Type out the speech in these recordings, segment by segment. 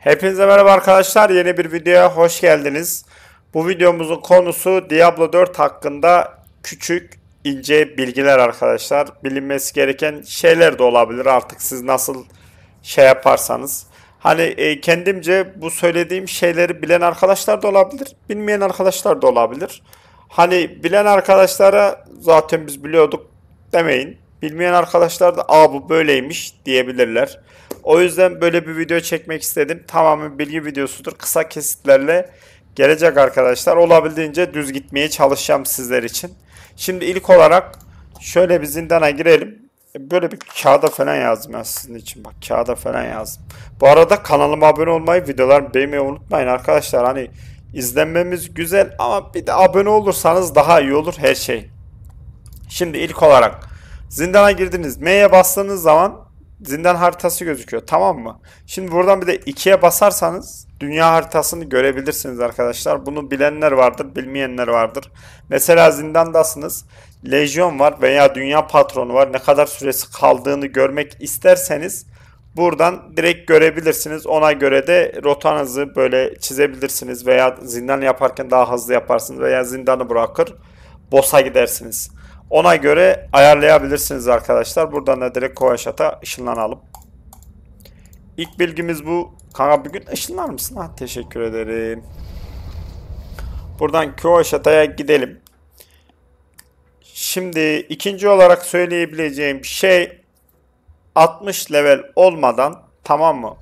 Hepinize merhaba arkadaşlar. Yeni bir videoya hoş geldiniz. Bu videomuzun konusu Diablo 4 hakkında küçük ince bilgiler arkadaşlar. Bilinmesi gereken şeyler de olabilir artık siz nasıl şey yaparsanız. Hani e, kendimce bu söylediğim şeyleri bilen arkadaşlar da olabilir, bilmeyen arkadaşlar da olabilir. Hani bilen arkadaşlara zaten biz biliyorduk demeyin. Bilmeyen arkadaşlar da aa bu böyleymiş diyebilirler. O yüzden böyle bir video çekmek istedim. Tamamen bilgi videosudur. Kısa kesitlerle gelecek arkadaşlar. Olabildiğince düz gitmeye çalışacağım sizler için. Şimdi ilk olarak şöyle bir zindana girelim. Böyle bir kağıda falan yazdım ben sizin için. Bak kağıda falan yazdım. Bu arada kanalıma abone olmayı, videolarımı beğenmeyi unutmayın arkadaşlar. Hani izlenmemiz güzel ama bir de abone olursanız daha iyi olur her şey. Şimdi ilk olarak zindana girdiniz. M'ye bastığınız zaman zindan haritası gözüküyor. Tamam mı? Şimdi buradan bir de 2'ye basarsanız dünya haritasını görebilirsiniz arkadaşlar. Bunu bilenler vardır, bilmeyenler vardır. Mesela zindandasınız. Lejyon var veya dünya patronu var. Ne kadar süresi kaldığını görmek isterseniz buradan direkt görebilirsiniz. Ona göre de rotanızı böyle çizebilirsiniz veya zindan yaparken daha hızlı yaparsınız veya zindanı bırakır boss'a gidersiniz. Ona göre ayarlayabilirsiniz arkadaşlar. Buradan da direkt Kovaşat'a ışınlanalım. İlk bilgimiz bu. Kanka bir gün ışınlar mısın? Ha, teşekkür ederim. Buradan Kovaşat'a gidelim. Şimdi ikinci olarak söyleyebileceğim şey 60 level olmadan tamam mı?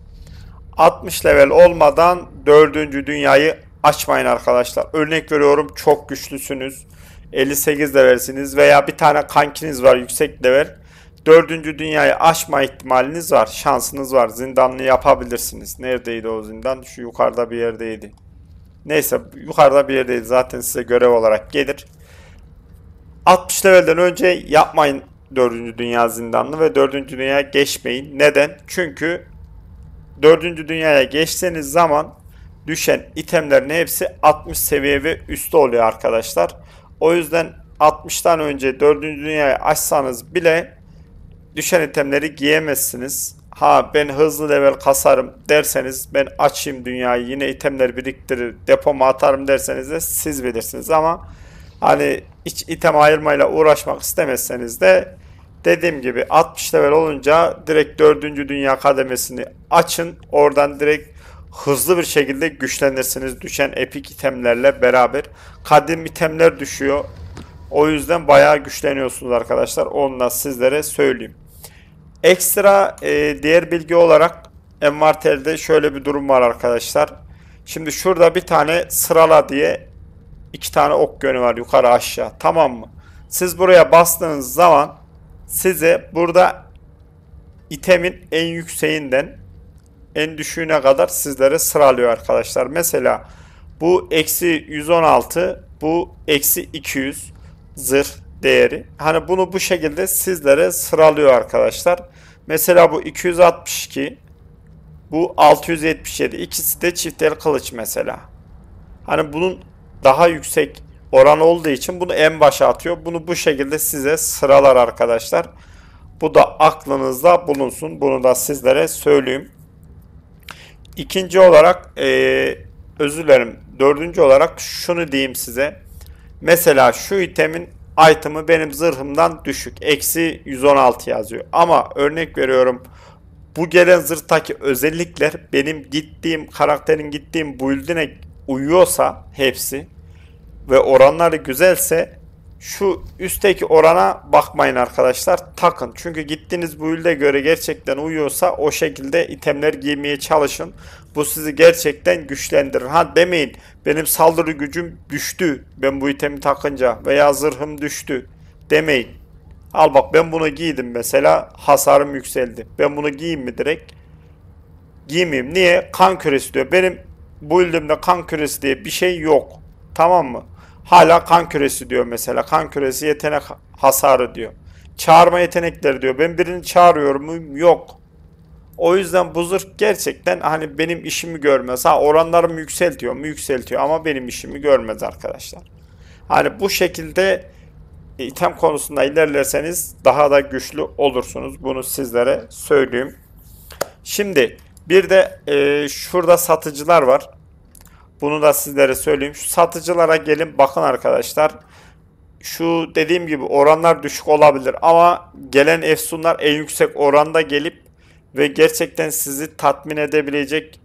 60 level olmadan dördüncü dünyayı açmayın arkadaşlar. Örnek veriyorum çok güçlüsünüz. 58 levelsiniz veya bir tane kankiniz var yüksek level. Dördüncü dünyayı aşma ihtimaliniz var. Şansınız var. Zindanlı yapabilirsiniz. Neredeydi o zindan? Şu yukarıda bir yerdeydi. Neyse yukarıda bir yerdeydi. Zaten size görev olarak gelir. 60 levelden önce yapmayın 4. dünya zindanını ve 4. dünyaya geçmeyin. Neden? Çünkü 4. dünyaya geçtiğiniz zaman düşen itemlerin hepsi 60 seviye ve üstü oluyor arkadaşlar. O yüzden 60'tan önce 4. dünyayı açsanız bile düşen itemleri giyemezsiniz. Ha ben hızlı level kasarım derseniz ben açayım dünyayı yine itemler biriktirir depoma atarım derseniz de siz bilirsiniz ama hani hiç item ayırmayla uğraşmak istemezseniz de dediğim gibi 60 level olunca direkt 4. dünya kademesini açın oradan direkt hızlı bir şekilde güçlenirsiniz düşen epik itemlerle beraber. Kadim itemler düşüyor. O yüzden bayağı güçleniyorsunuz arkadaşlar. Onu da sizlere söyleyeyim. Ekstra e, diğer bilgi olarak envanterde şöyle bir durum var arkadaşlar. Şimdi şurada bir tane sırala diye iki tane ok yönü var yukarı aşağı. Tamam mı? Siz buraya bastığınız zaman size burada itemin en yükseğinden en düşüğüne kadar sizlere sıralıyor arkadaşlar. Mesela bu eksi 116 bu eksi 200 zırh değeri. Hani bunu bu şekilde sizlere sıralıyor arkadaşlar. Mesela bu 262 bu 677 ikisi de çift el kılıç mesela. Hani bunun daha yüksek oran olduğu için bunu en başa atıyor. Bunu bu şekilde size sıralar arkadaşlar. Bu da aklınızda bulunsun. Bunu da sizlere söyleyeyim. İkinci olarak e, özür dilerim. Dördüncü olarak şunu diyeyim size. Mesela şu itemin item'ı benim zırhımdan düşük. Eksi 116 yazıyor. Ama örnek veriyorum. Bu gelen zırhtaki özellikler benim gittiğim karakterin gittiğim build'ine uyuyorsa hepsi ve oranları güzelse şu üstteki orana bakmayın arkadaşlar. Takın. Çünkü gittiğiniz build'e göre gerçekten uyuyorsa o şekilde itemler giymeye çalışın. Bu sizi gerçekten güçlendirir. Ha demeyin benim saldırı gücüm düştü. Ben bu itemi takınca veya zırhım düştü. Demeyin. Al bak ben bunu giydim mesela hasarım yükseldi. Ben bunu giyeyim mi direkt? Giymeyeyim. Niye? Kan küresi diyor. Benim build'imde kan küresi diye bir şey yok. Tamam mı? Hala kan küresi diyor mesela. Kan küresi yetenek hasarı diyor. Çağırma yetenekleri diyor. Ben birini çağırıyorum mu? Yok. O yüzden bu gerçekten hani benim işimi görmez. Ha oranlarımı yükseltiyor mu? Yükseltiyor ama benim işimi görmez arkadaşlar. Hani bu şekilde item konusunda ilerlerseniz daha da güçlü olursunuz. Bunu sizlere söyleyeyim. Şimdi Bir de e, şurada satıcılar var. Bunu da sizlere söyleyeyim. Şu satıcılara gelin bakın arkadaşlar. Şu dediğim gibi oranlar düşük olabilir ama gelen efsunlar en yüksek oranda gelip ve gerçekten sizi tatmin edebilecek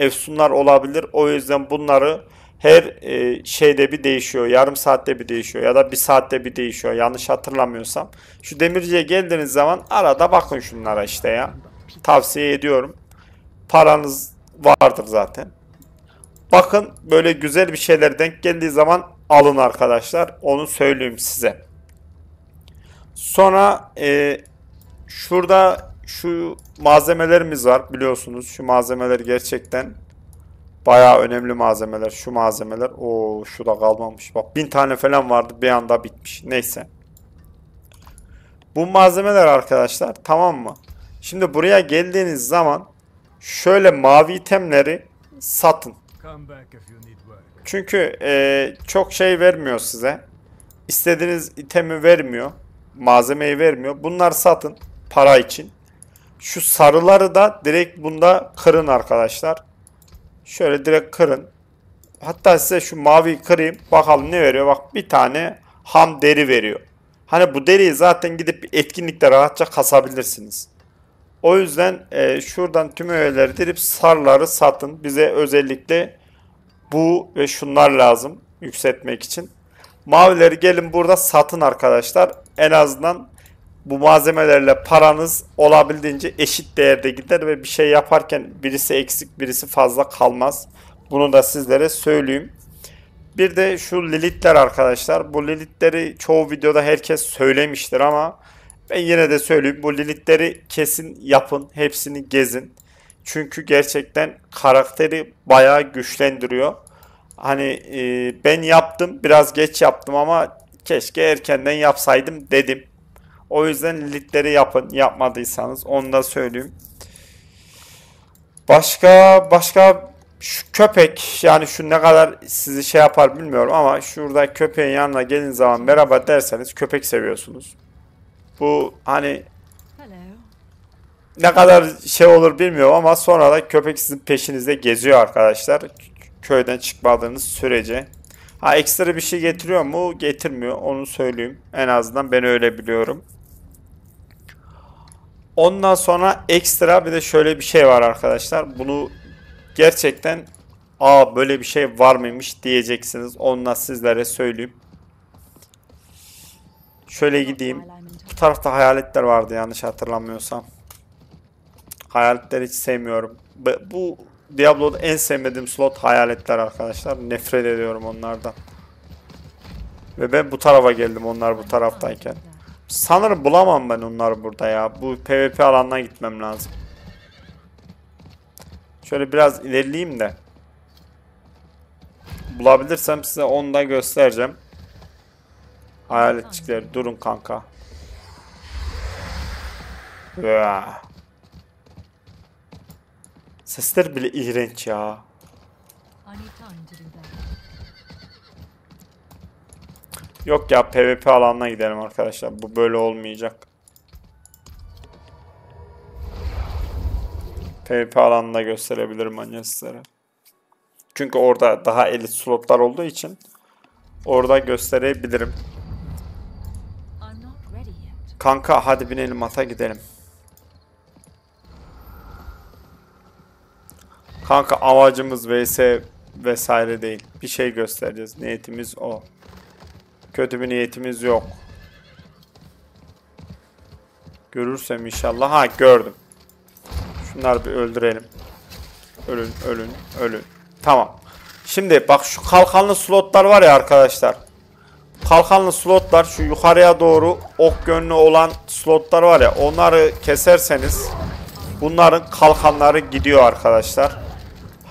efsunlar olabilir. O yüzden bunları her e, şeyde bir değişiyor. Yarım saatte bir değişiyor ya da bir saatte bir değişiyor. Yanlış hatırlamıyorsam. Şu demirciye geldiğiniz zaman arada bakın şunlara işte ya. Tavsiye ediyorum. Paranız vardır zaten. Bakın böyle güzel bir şeyler denk geldiği zaman alın arkadaşlar. Onu söyleyeyim size. Sonra e, şurada şu malzemelerimiz var biliyorsunuz. Şu malzemeler gerçekten bayağı önemli malzemeler. Şu malzemeler. o şu da kalmamış. Bak bin tane falan vardı bir anda bitmiş. Neyse. Bu malzemeler arkadaşlar tamam mı? Şimdi buraya geldiğiniz zaman şöyle mavi itemleri satın. Çünkü e, çok şey vermiyor size. İstediğiniz itemi vermiyor. Malzemeyi vermiyor. Bunlar satın para için. Şu sarıları da direkt bunda kırın arkadaşlar. Şöyle direkt kırın. Hatta size şu mavi kırayım. Bakalım ne veriyor. Bak bir tane ham deri veriyor. Hani bu deriyi zaten gidip etkinlikte rahatça kasabilirsiniz. O yüzden e, şuradan tüm öğeleri dirip sarıları satın. Bize özellikle bu ve şunlar lazım yükseltmek için. Mavileri gelin burada satın arkadaşlar. En azından bu malzemelerle paranız olabildiğince eşit değerde gider ve bir şey yaparken birisi eksik birisi fazla kalmaz. Bunu da sizlere söyleyeyim. Bir de şu lilitler arkadaşlar. Bu lilitleri çoğu videoda herkes söylemiştir ama ben yine de söyleyeyim. Bu lilitleri kesin yapın. Hepsini gezin. Çünkü gerçekten karakteri bayağı güçlendiriyor. Hani e, ben yaptım. Biraz geç yaptım ama keşke erkenden yapsaydım dedim. O yüzden lilitleri yapın. Yapmadıysanız onu da söyleyeyim. Başka başka şu köpek yani şu ne kadar sizi şey yapar bilmiyorum ama şurada köpeğin yanına gelin zaman merhaba derseniz köpek seviyorsunuz. Bu hani ne kadar şey olur bilmiyorum ama sonra da köpek sizin peşinizde geziyor arkadaşlar. Köyden çıkmadığınız sürece. Ha ekstra bir şey getiriyor mu? Getirmiyor. Onu söyleyeyim. En azından ben öyle biliyorum. Ondan sonra ekstra bir de şöyle bir şey var arkadaşlar. Bunu gerçekten aa böyle bir şey var mıymış diyeceksiniz. Onunla sizlere söyleyeyim. Şöyle gideyim. Bu tarafta hayaletler vardı yanlış hatırlamıyorsam. Hayaletleri hiç sevmiyorum. Bu Diablo'da en sevmediğim slot hayaletler arkadaşlar. Nefret ediyorum onlardan. Ve ben bu tarafa geldim onlar bu taraftayken. Sanırım bulamam ben onları burada ya. Bu PvP alanına gitmem lazım. Şöyle biraz ilerleyeyim de. Bulabilirsem size onu da göstereceğim. Hayaletçikleri durun kanka. Sesler bile iğrenç ya. Yok ya PvP alanına gidelim arkadaşlar. Bu böyle olmayacak. PvP alanında gösterebilirim sizlere. Çünkü orada daha elit slotlar olduğu için orada gösterebilirim. Kanka hadi binelim ata gidelim. Kanka amacımız vs vesaire değil. Bir şey göstereceğiz. Niyetimiz o. Kötü bir niyetimiz yok. Görürsem inşallah. Ha gördüm. Şunları bir öldürelim. Ölün, ölün, ölün. Tamam. Şimdi bak şu kalkanlı slotlar var ya arkadaşlar. Kalkanlı slotlar şu yukarıya doğru ok yönlü olan slotlar var ya onları keserseniz bunların kalkanları gidiyor arkadaşlar.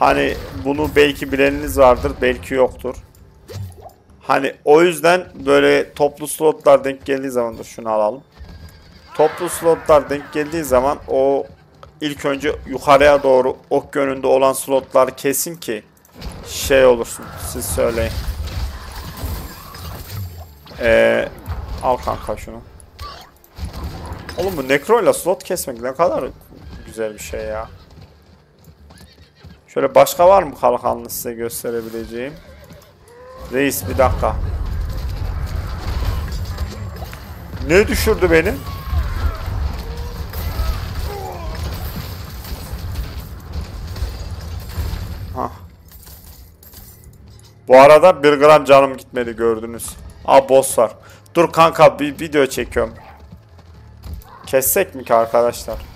Hani bunu belki bileniniz vardır belki yoktur. Hani o yüzden böyle toplu slotlar denk geldiği zaman da şunu alalım. Toplu slotlar denk geldiği zaman o ilk önce yukarıya doğru ok yönünde olan slotlar kesin ki şey olursun. Siz söyleyin. Ee, al kanka şunu. Oğlum bu Necro ile slot kesmek ne kadar güzel bir şey ya. Şöyle başka var mı kalkanlı size gösterebileceğim? Reis bir dakika. Ne düşürdü beni? Hah. Bu arada bir gram canım gitmedi gördünüz. Aa boss var. Dur kanka bir video çekiyorum. Kessek mi ki arkadaşlar?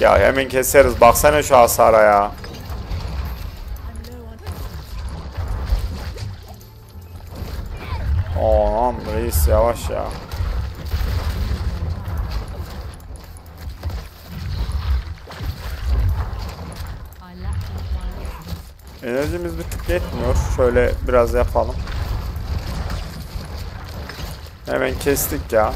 Ya hemen keseriz. Baksana şu hasara ya. Aman reis yavaş ya. Enerjimiz bir tık yetmiyor. Şöyle biraz yapalım. Hemen kestik ya.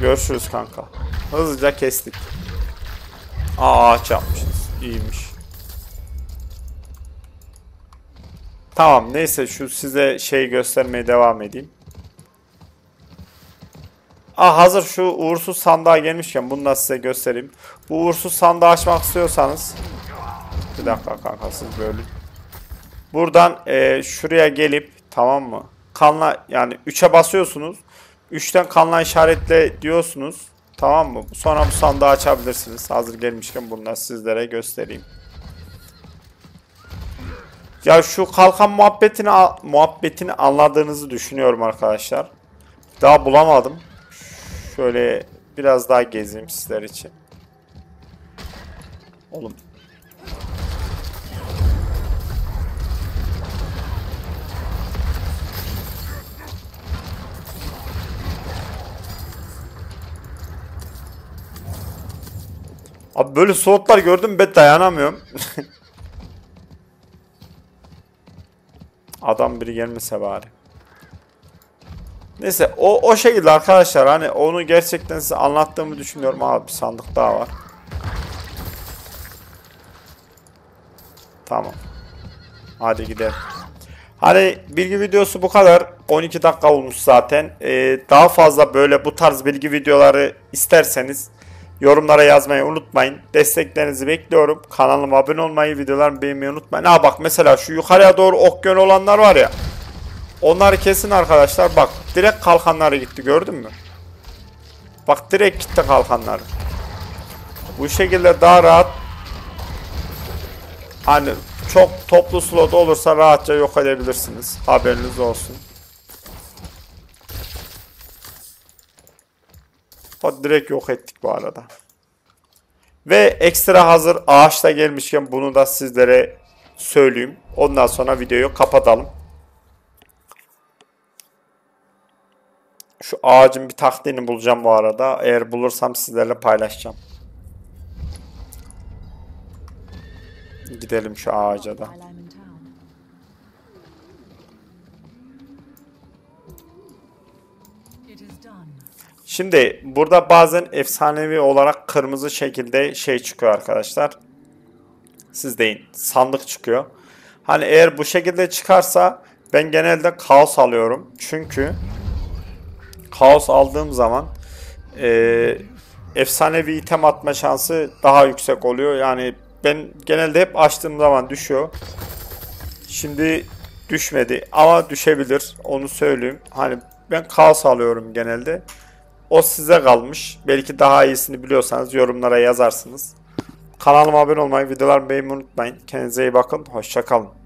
Görüşürüz kanka. Hızlıca kestik. Aa ağaç yapmışız. İyiymiş. Tamam neyse şu size şey göstermeye devam edeyim. Aa, hazır şu uğursuz sandığa gelmişken bunu da size göstereyim. Bu uğursuz sandığı açmak istiyorsanız bir dakika kanka siz böyle. Buradan e, şuraya gelip tamam mı? Kanla yani 3'e basıyorsunuz. 3'ten kanla işaretle diyorsunuz. Tamam mı? Sonra bu sandığı açabilirsiniz. Hazır gelmişken da sizlere göstereyim. Ya şu kalkan muhabbetini muhabbetini anladığınızı düşünüyorum arkadaşlar. Daha bulamadım. Şöyle biraz daha gezeyim sizler için. Oğlum. Abi böyle soğutlar gördüm ben dayanamıyorum. Adam biri gelmese bari. Neyse o o şekilde arkadaşlar hani onu gerçekten size anlattığımı düşünüyorum. Abi bir sandık daha var. Tamam. Hadi gidelim. Hani bilgi videosu bu kadar. 12 dakika olmuş zaten. Ee, daha fazla böyle bu tarz bilgi videoları isterseniz yorumlara yazmayı unutmayın. Desteklerinizi bekliyorum. Kanalıma abone olmayı, videolarımı beğenmeyi unutmayın. Ha bak mesela şu yukarıya doğru ok yönü olanlar var ya. Onları kesin arkadaşlar. Bak direkt kalkanları gitti gördün mü? Bak direkt gitti kalkanları. Bu şekilde daha rahat hani çok toplu slot olursa rahatça yok edebilirsiniz. Haberiniz olsun. Bak direkt yok ettik bu arada. Ve ekstra hazır ağaçta gelmişken bunu da sizlere söyleyeyim. Ondan sonra videoyu kapatalım. Şu ağacın bir taktiğini bulacağım bu arada. Eğer bulursam sizlerle paylaşacağım. Gidelim şu ağaca da. Şimdi burada bazen efsanevi olarak kırmızı şekilde şey çıkıyor arkadaşlar. Siz deyin. Sandık çıkıyor. Hani eğer bu şekilde çıkarsa ben genelde kaos alıyorum. Çünkü kaos aldığım zaman e, efsanevi item atma şansı daha yüksek oluyor. Yani ben genelde hep açtığım zaman düşüyor. Şimdi düşmedi ama düşebilir. Onu söyleyeyim. Hani ben kaos alıyorum genelde. O size kalmış. Belki daha iyisini biliyorsanız yorumlara yazarsınız. Kanalıma abone olmayı, videolarımı beğenmeyi unutmayın. Kendinize iyi bakın. Hoşçakalın.